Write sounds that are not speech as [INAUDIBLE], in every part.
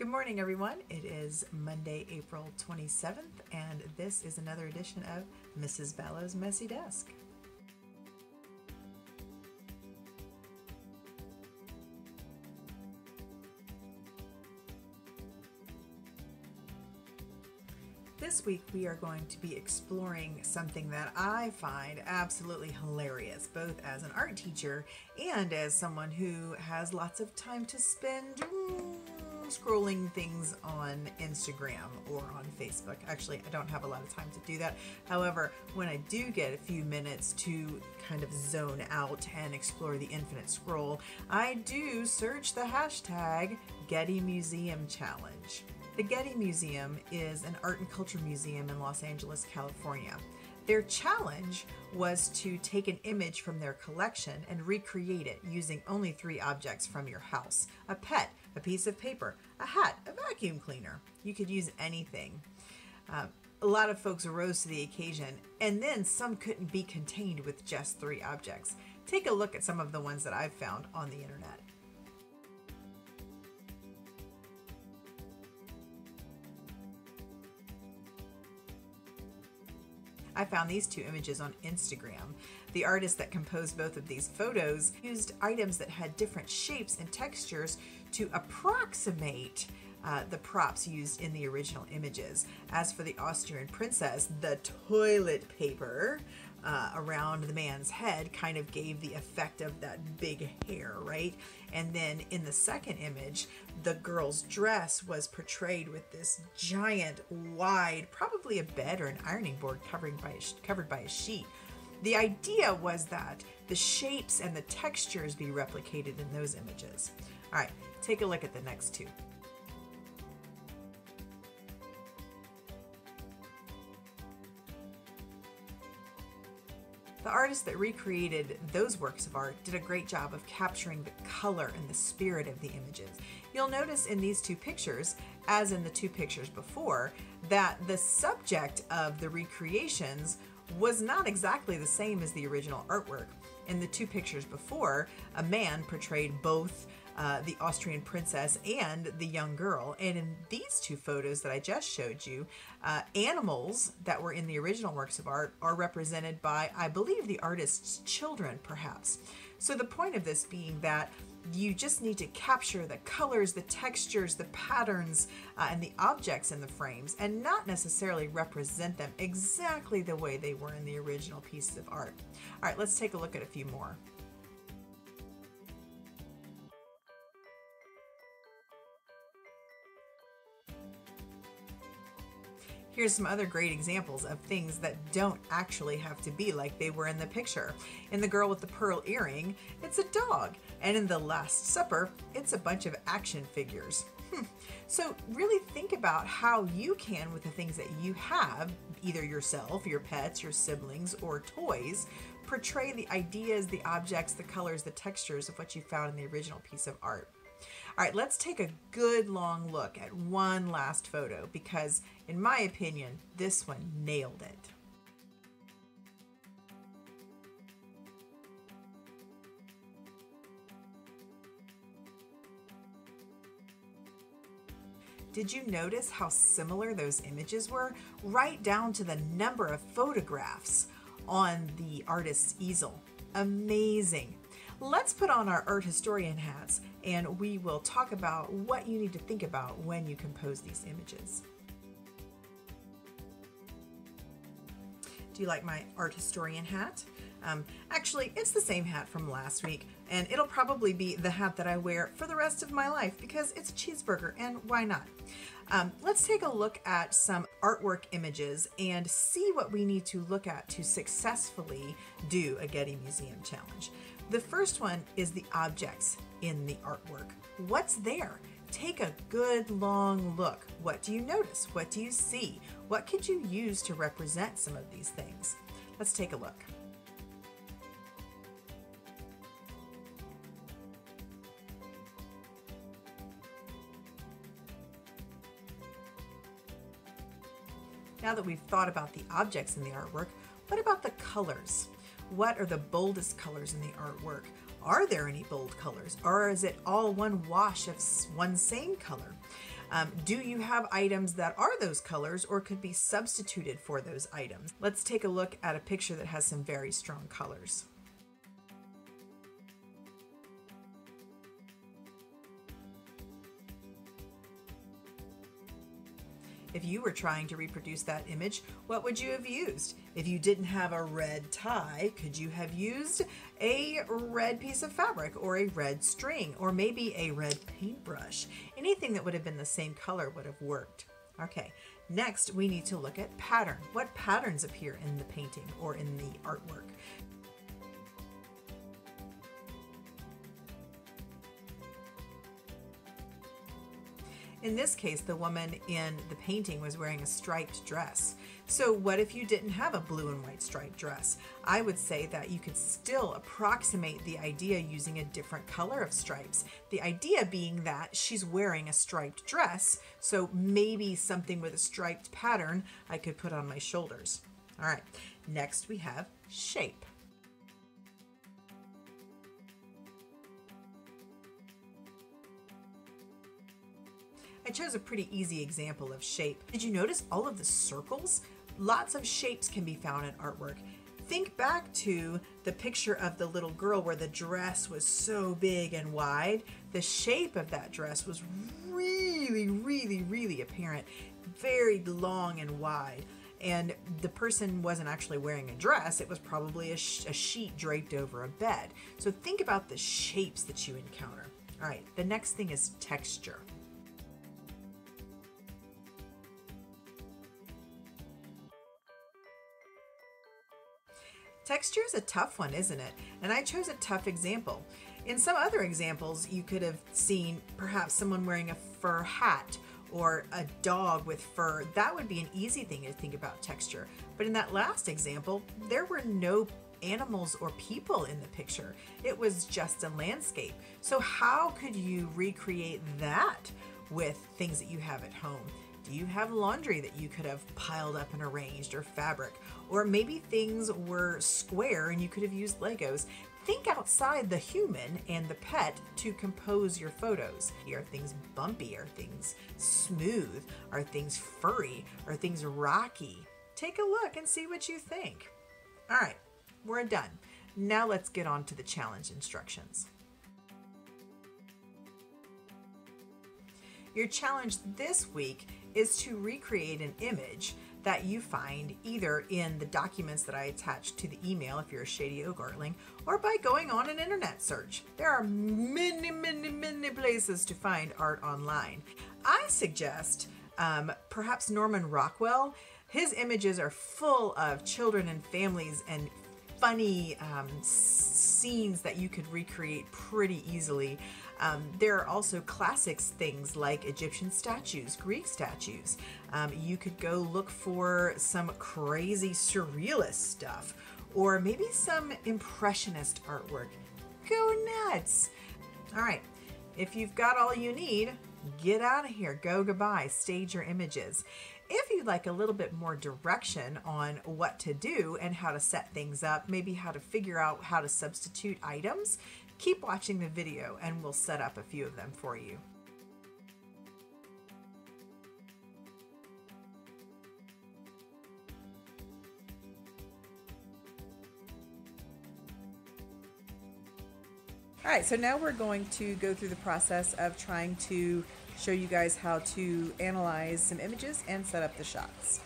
Good morning, everyone. It is Monday, April 27th, and this is another edition of Mrs. Ballow's Messy Desk. This week, we are going to be exploring something that I find absolutely hilarious, both as an art teacher and as someone who has lots of time to spend scrolling things on Instagram or on Facebook. Actually, I don't have a lot of time to do that. However, when I do get a few minutes to kind of zone out and explore the infinite scroll, I do search the hashtag Getty Museum Challenge. The Getty Museum is an art and culture museum in Los Angeles, California. Their challenge was to take an image from their collection and recreate it using only three objects from your house a pet, a piece of paper, a hat, a vacuum cleaner. You could use anything. Uh, a lot of folks arose to the occasion, and then some couldn't be contained with just three objects. Take a look at some of the ones that I've found on the internet. I found these two images on Instagram. The artist that composed both of these photos used items that had different shapes and textures to approximate uh, the props used in the original images. As for the Austrian princess, the toilet paper uh, around the man's head kind of gave the effect of that big hair, right? And then in the second image, the girl's dress was portrayed with this giant, wide, probably a bed or an ironing board covered by a, covered by a sheet. The idea was that the shapes and the textures be replicated in those images. All right, take a look at the next two. The artist that recreated those works of art did a great job of capturing the color and the spirit of the images. You'll notice in these two pictures, as in the two pictures before, that the subject of the recreations was not exactly the same as the original artwork. In the two pictures before, a man portrayed both uh, the Austrian princess and the young girl. And in these two photos that I just showed you, uh, animals that were in the original works of art are represented by, I believe, the artist's children, perhaps. So the point of this being that you just need to capture the colors, the textures, the patterns, uh, and the objects in the frames and not necessarily represent them exactly the way they were in the original pieces of art. All right, let's take a look at a few more. Here's some other great examples of things that don't actually have to be like they were in the picture. In The Girl with the Pearl Earring, it's a dog. And in The Last Supper, it's a bunch of action figures. Hmm. So, really think about how you can, with the things that you have, either yourself, your pets, your siblings, or toys, portray the ideas, the objects, the colors, the textures of what you found in the original piece of art. All right, let's take a good long look at one last photo because, in my opinion, this one nailed it. Did you notice how similar those images were? Right down to the number of photographs on the artist's easel. Amazing. Let's put on our art historian hats and we will talk about what you need to think about when you compose these images. Do you like my art historian hat? Um, actually, it's the same hat from last week, and it'll probably be the hat that I wear for the rest of my life because it's a cheeseburger, and why not? Um, let's take a look at some artwork images and see what we need to look at to successfully do a Getty Museum Challenge. The first one is the objects in the artwork. What's there? Take a good long look. What do you notice? What do you see? What could you use to represent some of these things? Let's take a look. Now that we've thought about the objects in the artwork, what about the colors? What are the boldest colors in the artwork? Are there any bold colors? Or is it all one wash of one same color? Um, do you have items that are those colors or could be substituted for those items? Let's take a look at a picture that has some very strong colors. If you were trying to reproduce that image, what would you have used? If you didn't have a red tie, could you have used a red piece of fabric or a red string or maybe a red paintbrush? Anything that would have been the same color would have worked. Okay, next we need to look at pattern. What patterns appear in the painting or in the artwork? In this case, the woman in the painting was wearing a striped dress. So what if you didn't have a blue and white striped dress? I would say that you could still approximate the idea using a different color of stripes. The idea being that she's wearing a striped dress, so maybe something with a striped pattern I could put on my shoulders. All right, next we have shape. I chose a pretty easy example of shape. Did you notice all of the circles? Lots of shapes can be found in artwork. Think back to the picture of the little girl where the dress was so big and wide. The shape of that dress was really, really, really apparent, very long and wide. And the person wasn't actually wearing a dress, it was probably a, sh a sheet draped over a bed. So think about the shapes that you encounter. All right, the next thing is texture. Texture is a tough one, isn't it? And I chose a tough example. In some other examples, you could have seen perhaps someone wearing a fur hat or a dog with fur. That would be an easy thing to think about texture. But in that last example, there were no animals or people in the picture. It was just a landscape. So how could you recreate that with things that you have at home? Do you have laundry that you could have piled up and arranged or fabric? Or maybe things were square and you could have used Legos. Think outside the human and the pet to compose your photos. Are things bumpy? Are things smooth? Are things furry? Are things rocky? Take a look and see what you think. All right, we're done. Now let's get on to the challenge instructions. Your challenge this week is to recreate an image that you find either in the documents that I attached to the email if you're a Shady Oak Artling, or by going on an internet search. There are many, many, many places to find art online. I suggest um, perhaps Norman Rockwell. His images are full of children and families and funny um, scenes that you could recreate pretty easily. Um, there are also classics things like Egyptian statues, Greek statues. Um, you could go look for some crazy surrealist stuff or maybe some impressionist artwork. Go nuts! All right, if you've got all you need, get out of here. Go goodbye. Stage your images. If you'd like a little bit more direction on what to do and how to set things up, maybe how to figure out how to substitute items, keep watching the video and we'll set up a few of them for you. All right, so now we're going to go through the process of trying to show you guys how to analyze some images and set up the shots.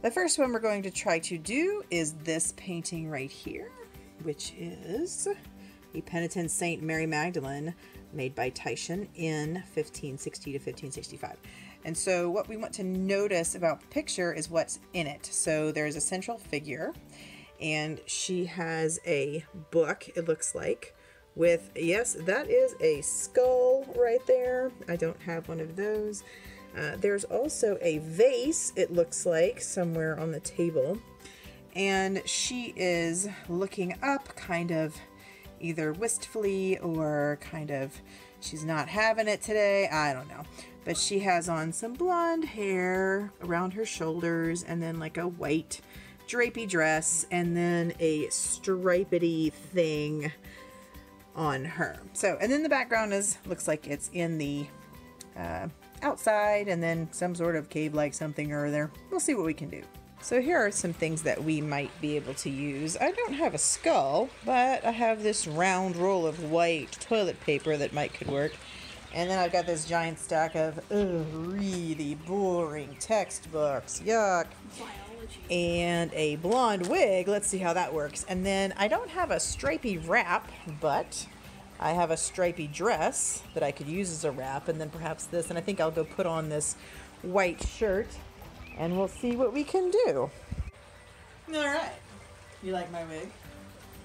The first one we're going to try to do is this painting right here, which is a penitent Saint Mary Magdalene made by Titian in 1560 to 1565. And so what we want to notice about the picture is what's in it. So there's a central figure and she has a book, it looks like, with, yes, that is a skull right there. I don't have one of those. Uh, there's also a vase, it looks like, somewhere on the table. And she is looking up, kind of either wistfully or kind of she's not having it today. I don't know. But she has on some blonde hair around her shoulders and then like a white drapey dress and then a stripedy thing on her. So, and then the background is, looks like it's in the uh, outside and then some sort of cave-like something or other. We'll see what we can do. So here are some things that we might be able to use. I don't have a skull, but I have this round roll of white toilet paper that might could work. And then I've got this giant stack of ugh, really boring textbooks. Yuck. And a blonde wig. Let's see how that works. And then I don't have a stripy wrap, but I have a stripy dress that I could use as a wrap. And then perhaps this. And I think I'll go put on this white shirt and we'll see what we can do. All right. You like my wig?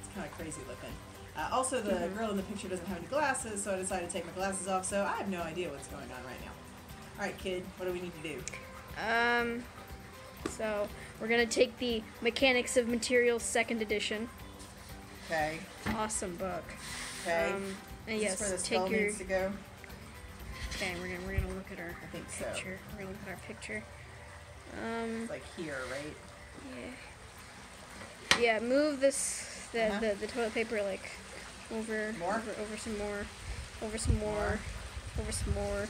It's kind of crazy looking. Uh, also, the girl in the picture doesn't have any glasses, so I decided to take my glasses off, so I have no idea what's going on right now. All right, kid, what do we need to do? Um, so we're gonna take the Mechanics of Materials second edition. Okay. Awesome book. Okay. Um, and Is yes, this where the take your. needs to go? Okay, we're gonna we're gonna look at our I think so. picture. We're gonna look at our picture. Um, It's like here, right? yeah. Yeah, move this the, Uh-huh. the, the toilet paper like over More? over over some more, over some more, More? over some more,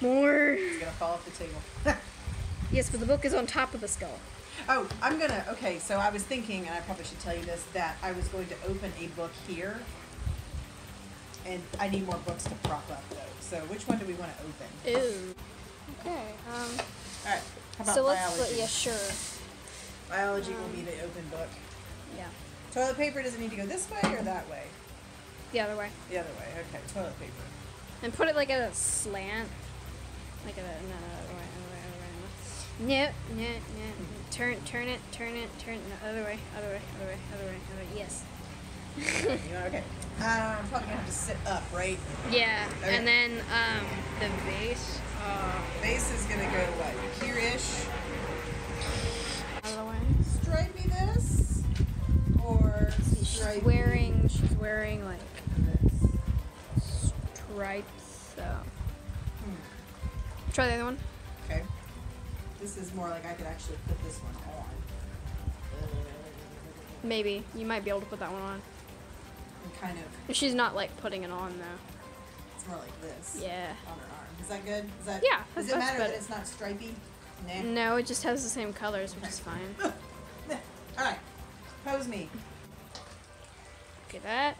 more. It's gonna fall off the table. [LAUGHS] Yes, but the book is on top of the skull. oh, I'm gonna. Okay, so I was thinking, and I probably should tell you this, that I was going to open a book here, and I need more books to prop up though. So which one do we want to open? Ew. Okay. Um. All right. How about so let's biology? yeah sure. Biology will be the open book. Yeah. Toilet paper does it need to go this way or that way? The other way. The other way. Okay, toilet paper. And put it like at a slant. Like at a no no other way other way other way. No no no. Turn turn it turn it turn it, no, other way other way other way other way other way. Yes. You know, okay. I'm probably gonna have to sit up, right? Yeah. Okay. And then um the base. Uh, Base is gonna go what? Here-ish. way. Stripey this, or She's wearing she's wearing like this. stripes. So Hmm. try the other one. Okay. This is more like I could actually put this one on. Maybe you might be able to put that one on. And kind of, She's not like putting it on though. More like this. Yeah. On her arm. Is that good? Is that? Yeah, Does it matter better. that it's not stripey? Nah. No, it just has the same colors, which is fine. [LAUGHS] All right. Pose me. Okay, that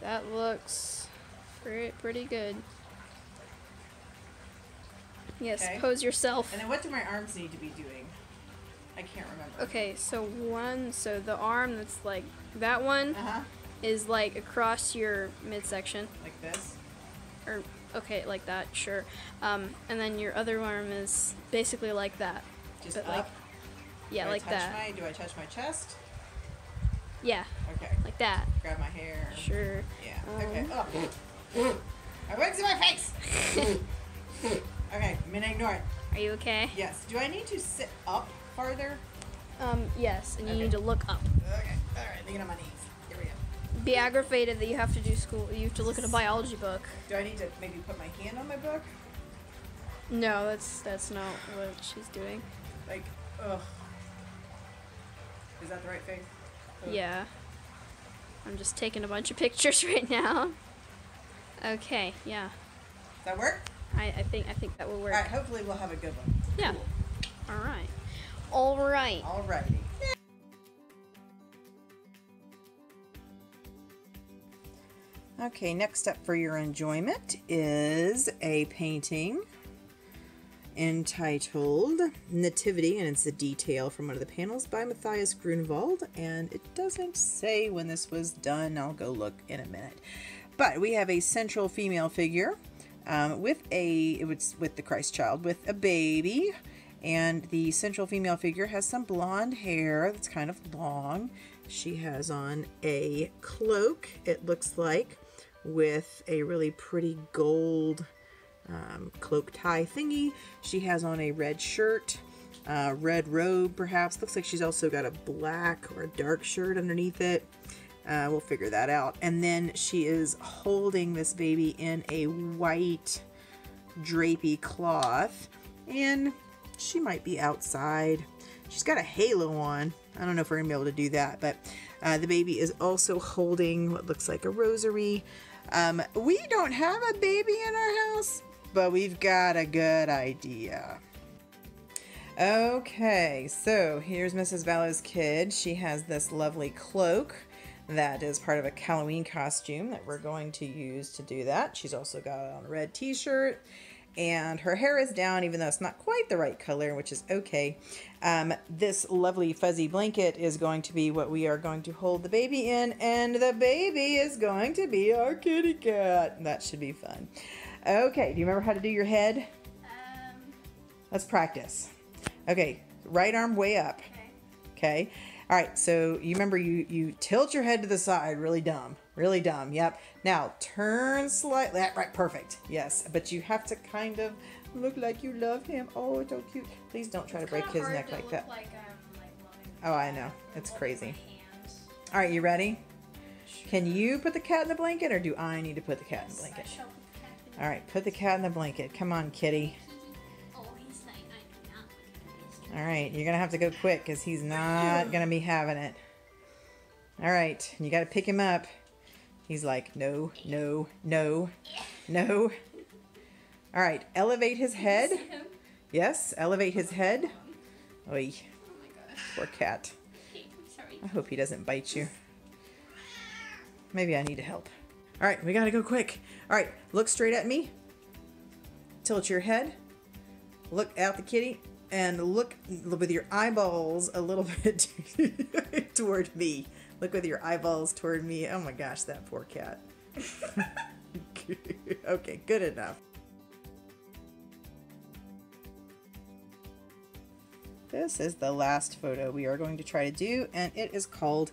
that looks pretty pretty good. Yes, Okay. pose yourself. And then what do my arms need to be doing? I can't remember. Okay, so one, so the arm that's like that one Uh huh. is like across your midsection, Like this. Or okay, like that, sure. Um, and then your other arm is basically like that. Just But, up. like, Yeah, do like I touch that. My, do I touch my chest? Yeah, Okay. like that. Grab my hair. Sure. Yeah. Um, okay. Oh. My wig's in my face. [LAUGHS] okay. I'm gonna ignore it. Are you okay? Yes. Do I need to sit up farther? Um, yes, and you Okay. need to look up. Okay. All right. Let me get on my knees. Here we go. Be aggravated that you have to do school. You have to look at a biology book. Do I need to maybe put my hand on my book? No, that's that's not what she's doing. Like, ugh. Is that the right thing? Ugh. Yeah. I'm just taking a bunch of pictures [LAUGHS] right now. Okay, yeah. Does that work? I, I think I think that will work. All right. Hopefully we'll have a good one. Yeah. All right. All right. Alrighty. Okay, next up for your enjoyment is a painting entitled Nativity, and it's a detail from one of the panels by Matthias Grünewald, and it doesn't say when this was done. I'll go look in a minute. But we have a central female figure um, with a it was with the Christ child with a baby, and the central female figure has some blonde hair that's kind of long. She has on a cloak. It looks like with a really pretty gold um, cloak tie thingy. She has on a red shirt, uh, red robe, perhaps. Looks like she's also got a black or a dark shirt underneath it. Uh, we'll figure that out. And then she is holding this baby in a white drapey cloth, and she might be outside. She's got a halo on. I don't know if we're gonna be able to do that, but uh, the baby is also holding what looks like a rosary. Um, we don't have a baby in our house, but we've got a good idea. Okay, so here's Mrs. Ballow's kid. She has this lovely cloak that is part of a Halloween costume that we're going to use to do that. She's also got on a red t-shirt and her hair is down even though it's not quite the right color, which is okay. Um, this lovely fuzzy blanket is going to be what we are going to hold the baby in and the baby is going to be our kitty cat. That should be fun. Okay, do you remember how to do your head? Um, Let's practice. Okay, right arm way up. okay. Okay. All right. So you remember you you tilt your head to the side. Really dumb. Really dumb. Yep. Now turn slightly. Right. Perfect. Yes. But you have to kind of look like you love him. Oh, so cute. Please don't try to break his neck to like that. Like, um, like Oh, I know. It's crazy. All right. You ready? Can you put the cat in the blanket, or do I need to put the cat in the blanket? shall put the All right. Put the cat in the blanket. Come on, kitty. He's like, I do not look at this. All right, you're gonna have to go quick because he's not gonna be having it. All right, you gotta pick him up. He's like, no, no, no, no. All right, elevate his head. Yes, elevate his head. Oy, Oh poor cat. I hope he doesn't bite you. Maybe I need to help. All right, we gotta go quick. All right, look straight at me. Tilt your head. Look at the kitty and look with your eyeballs a little [LAUGHS] bit toward me. Look with your eyeballs toward me. Oh my gosh, that poor cat. okay, good enough. This is the last photo we are going to try to do, and it is called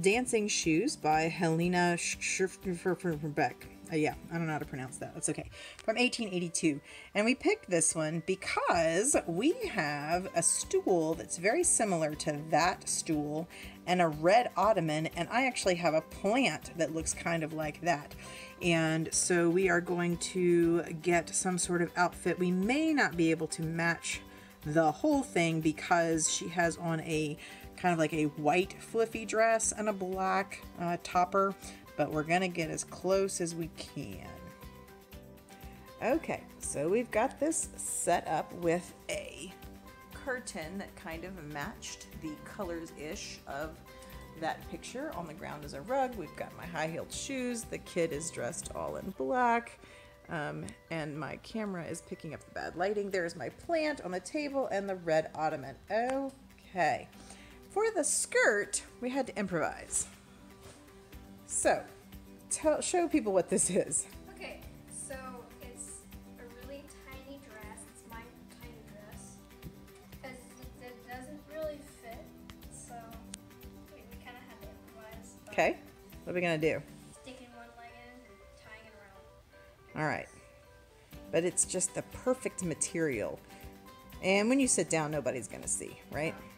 Dancing Shoes by Helena Schifferbeck. Uh, yeah, I don't know how to pronounce that. That's okay. From 1882. And we picked this one because we have a stool that's very similar to that stool and a red ottoman, and I actually have a plant that looks kind of like that. And so we are going to get some sort of outfit. We may not be able to match the whole thing because she has on a kind of like a white fluffy dress and a black uh, topper, but we're gonna get as close as we can. Okay, so we've got this set up with a curtain that kind of matched the colors ish of that picture. On the ground is a rug. We've got my high heeled shoes. The kid is dressed all in black. Um, and my camera is picking up the bad lighting. There's my plant on the table and the red ottoman. Okay. For the skirt, we had to improvise. So, tell, show people what this is. Okay, so it's a really tiny dress. It's my tiny dress. Because it, it doesn't really fit, so we, we kind of had to improvise. Okay. What are we going to do? Sticking one leg in and tying it around. All right. But it's just the perfect material. And when you sit down, nobody's going to see, right? All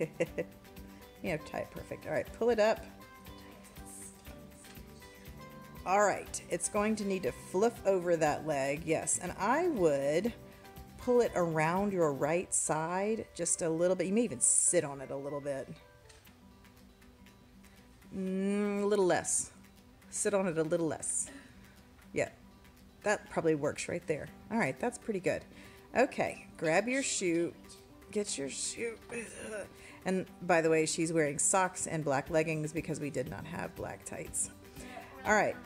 right. yeah, tie it perfect. All right, pull it up. All right, it's going to need to flip over that leg, yes. And I would pull it around your right side just a little bit. You may even sit on it a little bit. Mm, a little less. Sit on it a little less. Yeah, that probably works right there. All right, that's pretty good. Okay, grab your shoe. Get your shoe. And by the way, she's wearing socks and black leggings because we did not have black tights. All right,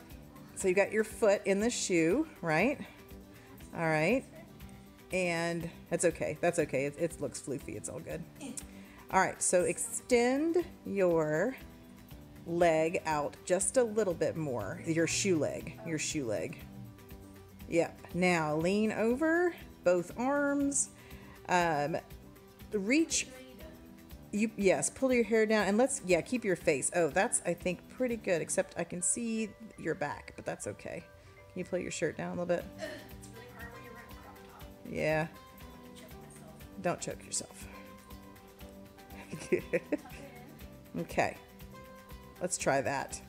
so you got your foot in the shoe, right? All right. And that's okay. That's okay. It, it looks floofy. It's all good. All right, so extend your leg out just a little bit more. Your shoe leg. Your shoe leg. Yep. Now lean over, both arms. Um, reach. You yes, pull your hair down and let's yeah keep your face. Oh, that's I think pretty good. Except I can see your back, but that's okay. Can you pull your shirt down a little bit? Yeah. Don't choke yourself. [LAUGHS] Okay. Let's try that.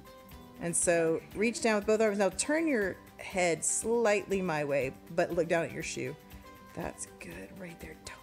And so reach down with both arms. Now turn your head slightly my way, but look down at your shoe. That's good right there. Don't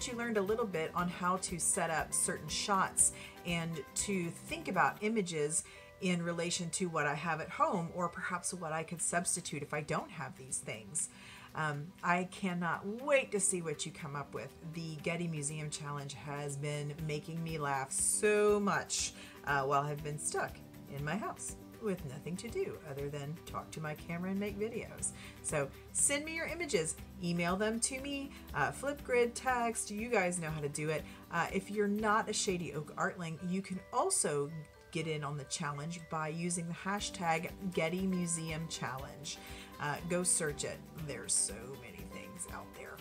that you learned a little bit on how to set up certain shots and to think about images in relation to what I have at home or perhaps what I could substitute if I don't have these things. Um, I cannot wait to see what you come up with. The Getty Museum Challenge has been making me laugh so much uh, while I've been stuck in my house with nothing to do other than talk to my camera and make videos. So send me your images, email them to me, uh, Flipgrid, text, you guys know how to do it. Uh, if you're not a Shady Oak Artling, you can also get in on the challenge by using the hashtag Getty Museum Challenge. Uh, go search it. There's so many things out there.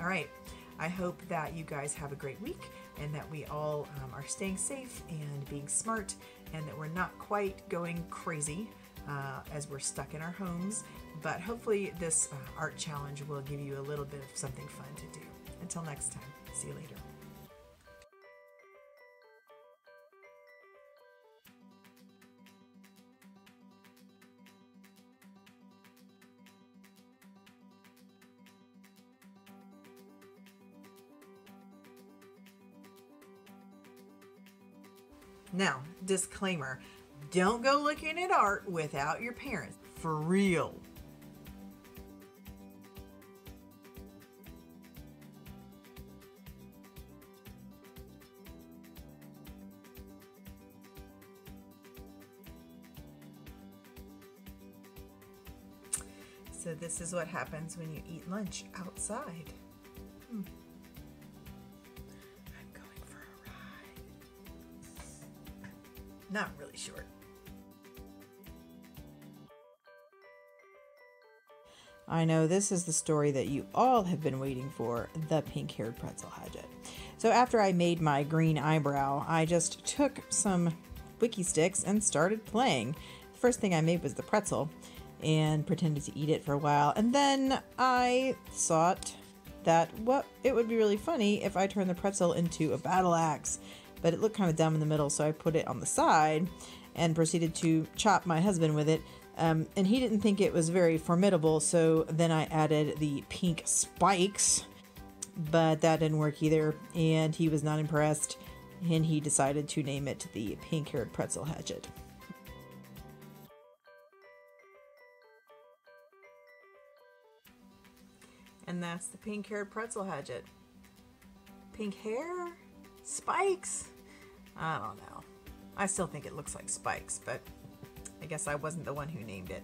All right. I hope that you guys have a great week and that we all um, are staying safe and being smart and that we're not quite going crazy uh, as we're stuck in our homes. But hopefully, this uh, art challenge will give you a little bit of something fun to do. Until next time, see you later. Now, disclaimer don't go looking at art without your parents. For real. So this is what happens when you eat lunch outside. Hmm. Not really short. I know this is the story that you all have been waiting for the pink haired pretzel hatchet. So, after I made my green eyebrow, I just took some Wikki Stix and started playing. The first thing I made was the pretzel and pretended to eat it for a while. And then I thought that what it would be really funny if I turned the pretzel into a battle axe, but it looked kind of dumb in the middle, so I put it on the side and proceeded to chop my husband with it. Um, and he didn't think it was very formidable, so then I added the pink spikes, but that didn't work either, and he was not impressed, and he decided to name it the pink haired pretzel hatchet. And that's the pink haired pretzel hatchet. Pink hair? Spikes? I don't know. I still think it looks like spikes, but I guess I wasn't the one who named it.